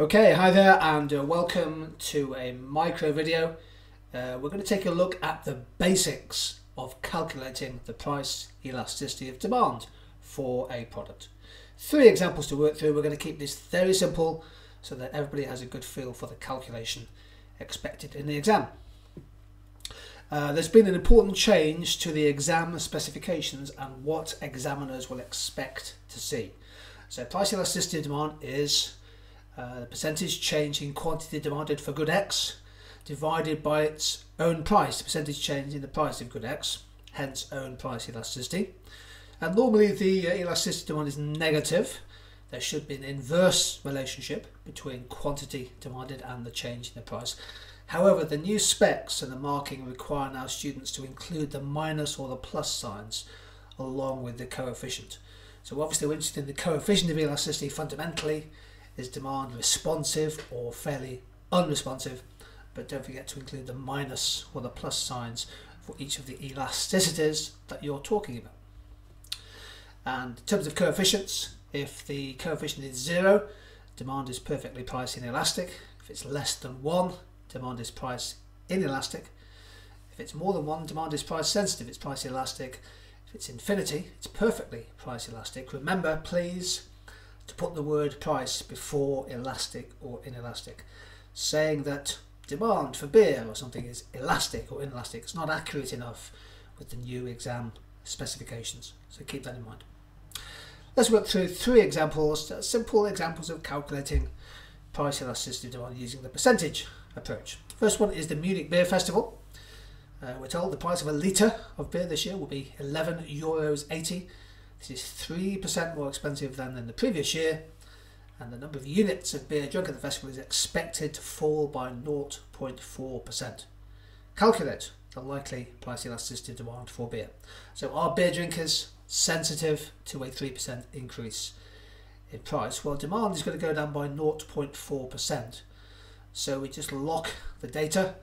Okay, hi there and uh, welcome to a micro video. Uh, we're going to take a look at the basics of calculating the price elasticity of demand for a product. Three examples to work through. We're going to keep this very simple so that everybody has a good feel for the calculation expected in the exam. Uh, there's been an important change to the exam specifications and what examiners will expect to see. So price elasticity of demand is uh, the percentage change in quantity demanded for good X divided by its own price, the percentage change in the price of good X, hence own price elasticity. And normally the uh, elasticity demand is negative. There should be an inverse relationship between quantity demanded and the change in the price. However, the new specs and the marking require now students to include the minus or the plus signs along with the coefficient. So obviously we're interested in the coefficient of elasticity fundamentally is demand responsive or fairly unresponsive but don't forget to include the minus or the plus signs for each of the elasticities that you're talking about. And in terms of coefficients, if the coefficient is zero, demand is perfectly price inelastic. If it's less than one, demand is price inelastic. If it's more than one, demand is price sensitive, it's price elastic. If it's infinity, it's perfectly price elastic. Remember, please, to put the word price before elastic or inelastic. Saying that demand for beer or something is elastic or inelastic, it's not accurate enough with the new exam specifications. So keep that in mind. Let's work through three examples, uh, simple examples of calculating price elasticity demand using the percentage approach. First one is the Munich Beer Festival. Uh, we're told the price of a litre of beer this year will be 11 euros 80 this is 3% more expensive than in the previous year, and the number of units of beer drunk at the festival is expected to fall by 0.4%. Calculate the likely price elasticity demand for beer. So, are beer drinkers sensitive to a 3% increase in price? Well, demand is going to go down by 0.4%. So, we just lock the data,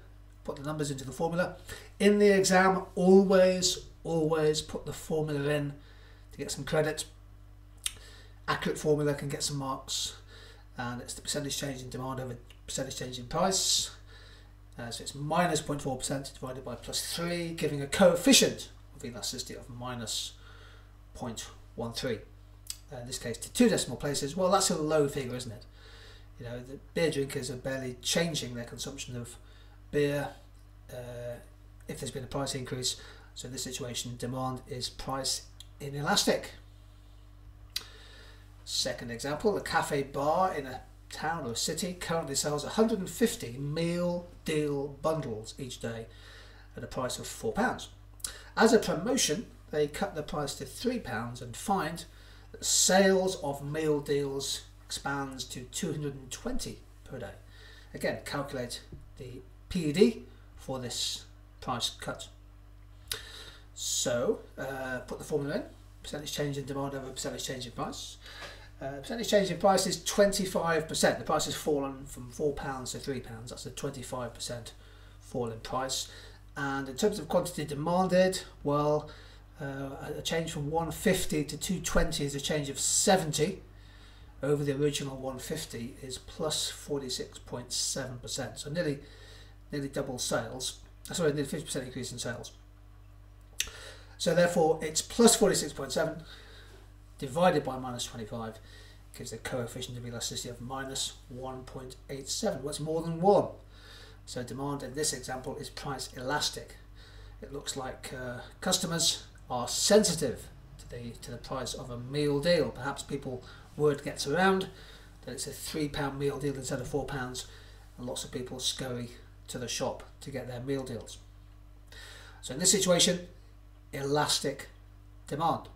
put the numbers into the formula. In the exam, always, always put the formula in to get some credit. Accurate formula can get some marks, and it's the percentage change in demand over percentage change in price. Uh, so it's minus 0.4% divided by plus 3, giving a coefficient of elasticity of minus 0.13. Uh, in this case, to two decimal places. Well, that's a low figure, isn't it? You know, the beer drinkers are barely changing their consumption of beer uh, if there's been a price increase. So in this situation, demand is price inelastic. Second example, the cafe bar in a town or city currently sells 150 meal deal bundles each day at a price of £4. As a promotion, they cut the price to £3 and find that sales of meal deals expands to 220 per day. Again, calculate the PED for this price cut. So uh, put the formula in, percentage change in demand over percentage change in price. Uh, percentage change in price is 25%. The price has fallen from £4 to £3. That's a 25% fall in price. And in terms of quantity demanded, well, uh, a change from 150 to 220 is a change of 70 over the original 150 is plus 46.7%. So nearly nearly double sales. Sorry, nearly 50% increase in sales. So therefore it's plus 46.7 divided by minus 25 gives a coefficient of elasticity of minus 1.87. What's more than 1? So demand in this example is price elastic. It looks like uh, customers are sensitive to the, to the price of a meal deal. Perhaps people word gets around that it's a £3 meal deal instead of £4 and lots of people scurry to the shop to get their meal deals. So in this situation, elastic demand.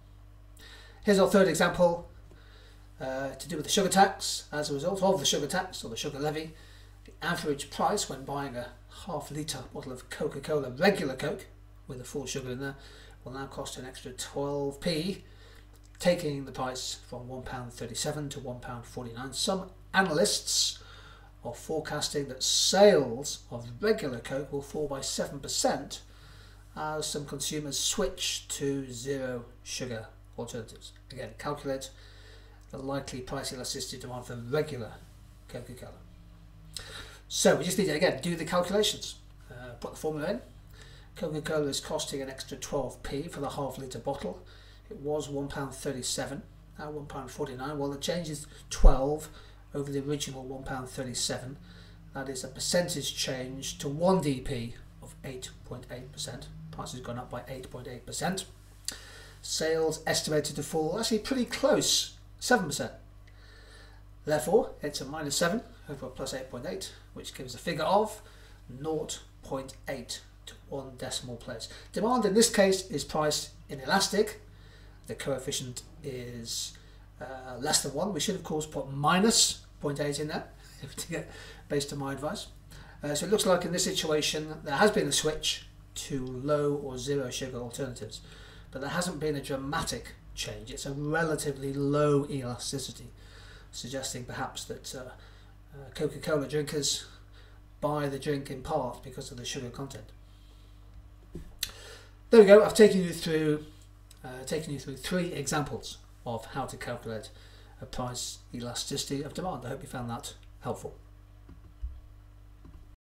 Here's our third example uh, to do with the sugar tax. As a result of the sugar tax or the sugar levy, the average price when buying a half litre bottle of Coca Cola regular Coke with a full sugar in there will now cost an extra 12p, taking the price from £1.37 to £1.49. Some analysts are forecasting that sales of regular Coke will fall by 7% as some consumers switch to zero sugar alternatives. Again, calculate the likely price elasticity demand for regular Coca-Cola. So we just need to again do the calculations. Uh, put the formula in. Coca-Cola is costing an extra 12p for the half litre bottle. It was £1.37, now £1.49. Well, the change is 12 over the original £1.37. That is a percentage change to 1dp of 8.8%. Price has gone up by 8.8%. Sales estimated to fall actually pretty close, 7%. Therefore, it's a minus 7 over plus 8.8, which gives a figure of 0.8 to one decimal place. Demand in this case is priced inelastic. The coefficient is uh, less than 1. We should, of course, put minus 0.8 in there to get based on my advice. Uh, so it looks like in this situation there has been a switch to low or zero sugar alternatives, but there hasn't been a dramatic change. It's a relatively low elasticity, suggesting perhaps that uh, uh, Coca-Cola drinkers buy the drink in part because of the sugar content. There we go. I've taken you through uh, taken you through three examples of how to calculate a price elasticity of demand. I hope you found that helpful.